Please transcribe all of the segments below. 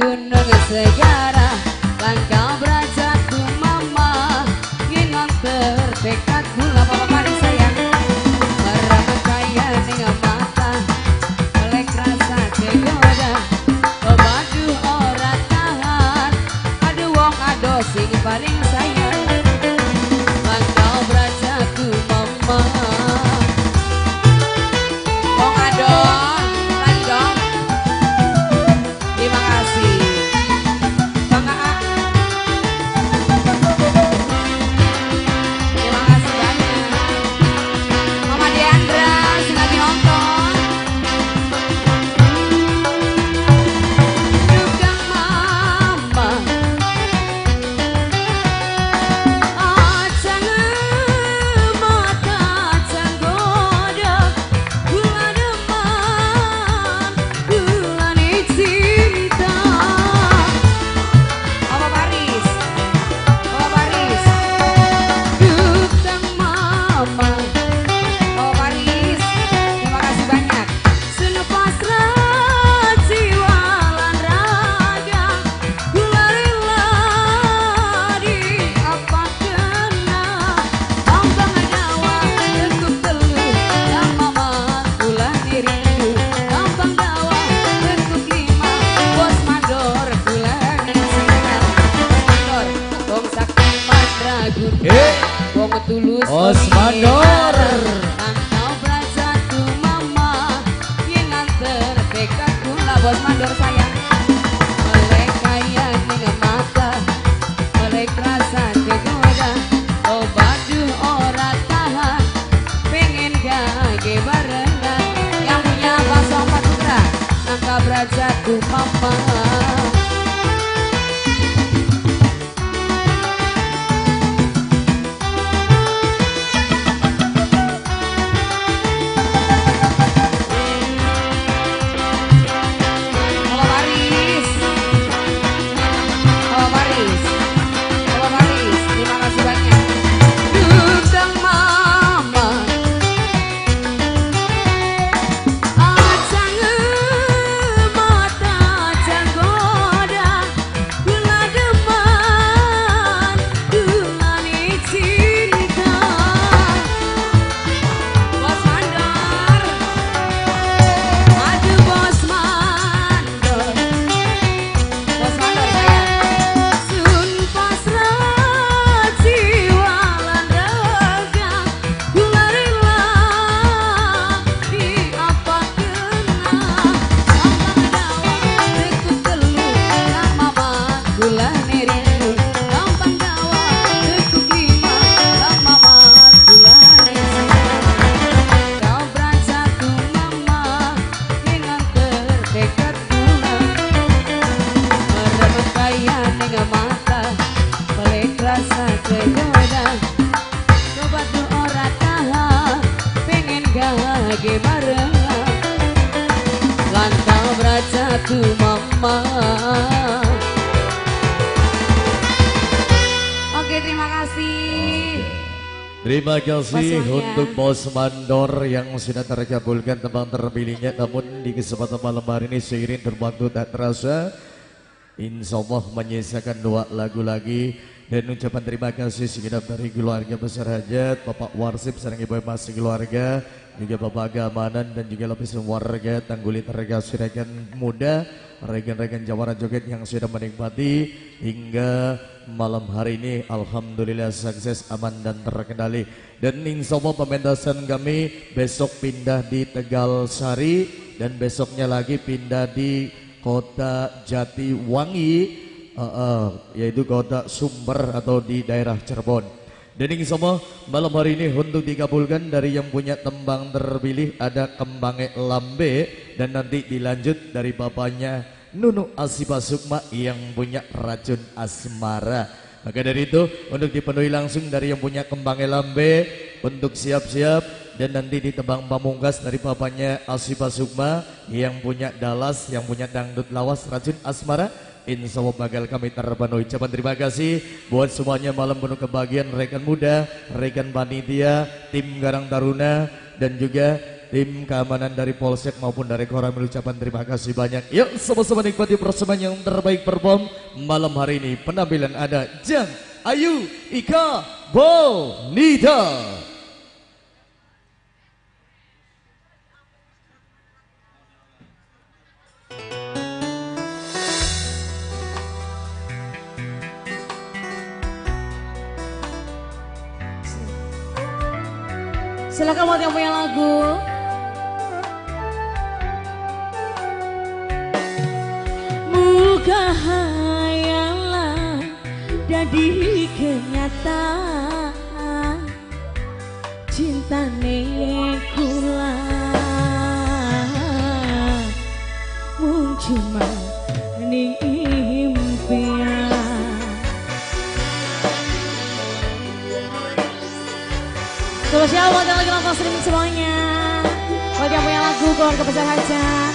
Gun Oke terima kasih. Terima kasih untuk Bos Mandor yang sudah terkabulkan tembang terpilihnya. Namun di kesempatan malam hari ini seiring terbantu tak terasa Insya Allah menyisakan dua lagu lagi. Dan ucapan terima kasih segenap dari keluarga besar hajat Bapak Warsip serang ibu masih keluarga Juga Bapak Keamanan dan juga lapisan warga Tangguli terkasih rekan muda Rekan-rekan Jawara Joget yang sudah menikmati Hingga malam hari ini. Alhamdulillah sukses aman dan terkendali. Dan insya Allah pementasan kami besok pindah di Tegal Sari Dan besoknya lagi pindah di kota Jatiwangi uh, uh, Yaitu kota Sumber atau di daerah Cirebon insya Allah malam hari ini untuk dikabulkan dari yang punya tembang terpilih ada Kembange Lambe dan nanti dilanjut dari bapaknya Nunu Asipa Sukma yang punya racun asmara. Maka dari itu untuk dipenuhi langsung dari yang punya Kembange Lambe untuk siap-siap dan nanti ditebang pamungkas dari bapaknya Asipa Sukma yang punya Dalas, yang punya dangdut lawas racun asmara Insya Allah bakal kami terpenuhi Ucapan terima kasih buat semuanya malam penuh kebahagiaan rekan muda, rekan panitia, tim Garang Taruna dan juga tim keamanan dari Polsek maupun dari Koramil ucapan terima kasih banyak. Yuk sama-sama nikmati persembahan yang terbaik perform malam hari ini. Penampilan ada Jang, Ayu, Ika, Bonita. Silakan buat yang punya lagu. Muka hayalan jadi kenyataan Cinta kula keluarga besar hajat.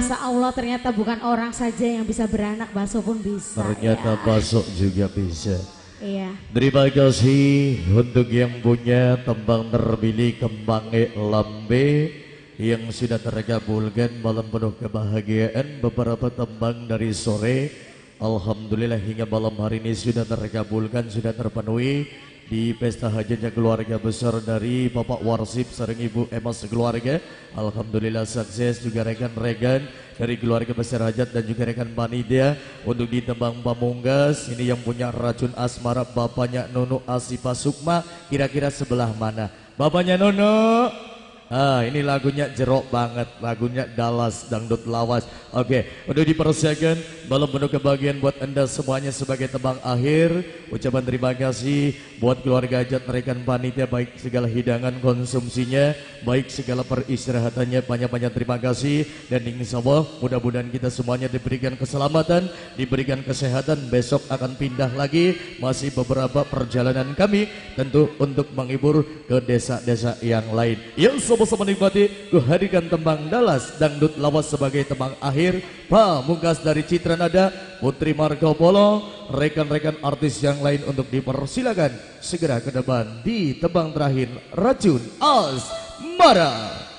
Masya Allah ternyata bukan orang saja yang bisa beranak, bakso pun bisa. Ternyata ya. basok juga bisa. Iya. Terima kasih untuk yang punya tembang terpilih kembange lambe yang sudah terkabulkan malam penuh kebahagiaan beberapa tembang dari sore Alhamdulillah hingga malam hari ini sudah terkabulkan sudah terpenuhi di pesta hajatnya keluarga besar dari Bapak Warsip sering Ibu Emma sekeluarga. Alhamdulillah sukses juga rekan-rekan dari keluarga besar hajat dan juga rekan panitia untuk di Tembang Pamunggas. Ini yang punya racun asmara bapaknya Nono Asipa Sukma kira-kira sebelah mana? Bapaknya Nono. Ah, ini lagunya jerok banget, lagunya Dallas Dangdut Lawas. Oke, untuk dipersiapkan malam penuh kebahagiaan buat anda semuanya sebagai tebang akhir. Ucapan terima kasih buat keluarga ajat rekan panitia baik segala hidangan konsumsinya, baik segala peristirahatannya. Banyak-banyak terima kasih dan insya Allah mudah-mudahan kita semuanya diberikan keselamatan, diberikan kesehatan. Besok akan pindah lagi, masih beberapa perjalanan kami tentu untuk menghibur ke desa-desa yang lain. Yuk sama-sama nikmati kuhadirkan tembang Dalas Dangdut Lawas sebagai tembang akhir Pamungkas dari Citra Nada Putri Marco Polo rekan-rekan artis yang lain untuk dipersilakan segera ke depan di tembang terakhir Racun Asmara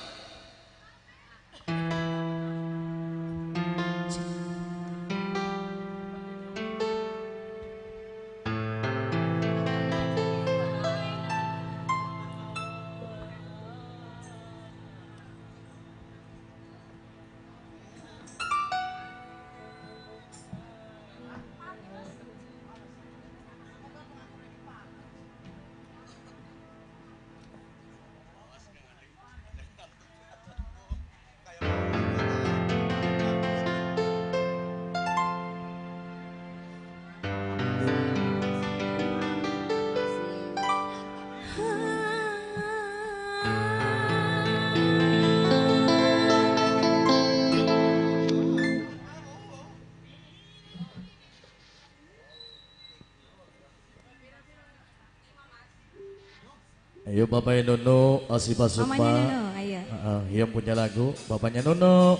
Ayo Bapak Nono Asipa Sukma Mamanya Nono, ayo. Ah, yang punya lagu Bapaknya Nono